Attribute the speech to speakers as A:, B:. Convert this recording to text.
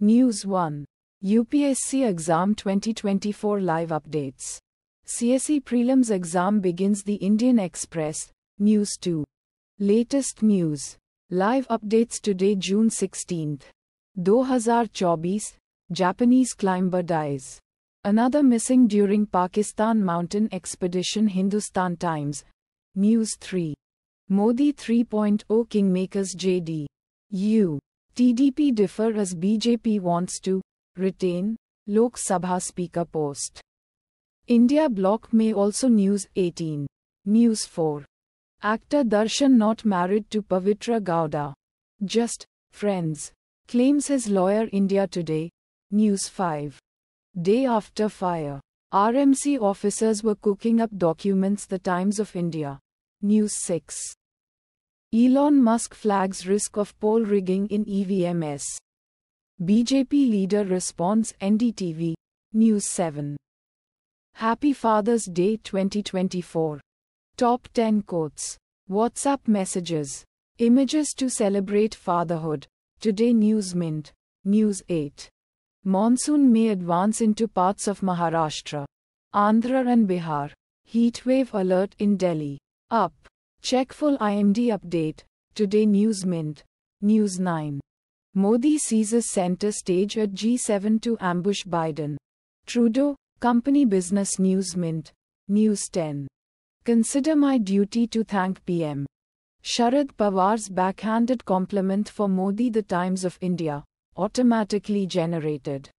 A: News 1. UPSC Exam 2024 Live Updates. CSE Prelims Exam begins the Indian Express. News 2. Latest news. Live updates today, June 16th. 2024, Japanese climber dies. Another missing during Pakistan mountain expedition, Hindustan Times. News 3. Modi 3.0 Kingmakers JD. U. TDP differ as BJP wants to retain Lok Sabha Speaker post. India bloc may also News 18. News 4. Actor Darshan not married to Pavithra Gowda. Just friends. Claims his lawyer India Today. News 5. Day after fire. RMC officers were cooking up documents The Times of India. News 6. Elon Musk flags risk of poll rigging in EVMS. BJP leader responds NDTV. News 7. Happy Father's Day 2024. Top 10 quotes. WhatsApp messages. Images to celebrate fatherhood. Today News Mint. News 8. Monsoon may advance into parts of Maharashtra, Andhra and Bihar. Heatwave alert in Delhi. UP. Check full IMD update. Today News Mint. News 9. Modi seizes center stage at G7 to ambush Biden. Trudeau, Company Business News Mint. News 10. Consider my duty to thank PM. Sharad Pawar's backhanded compliment for Modi The Times of India, automatically generated.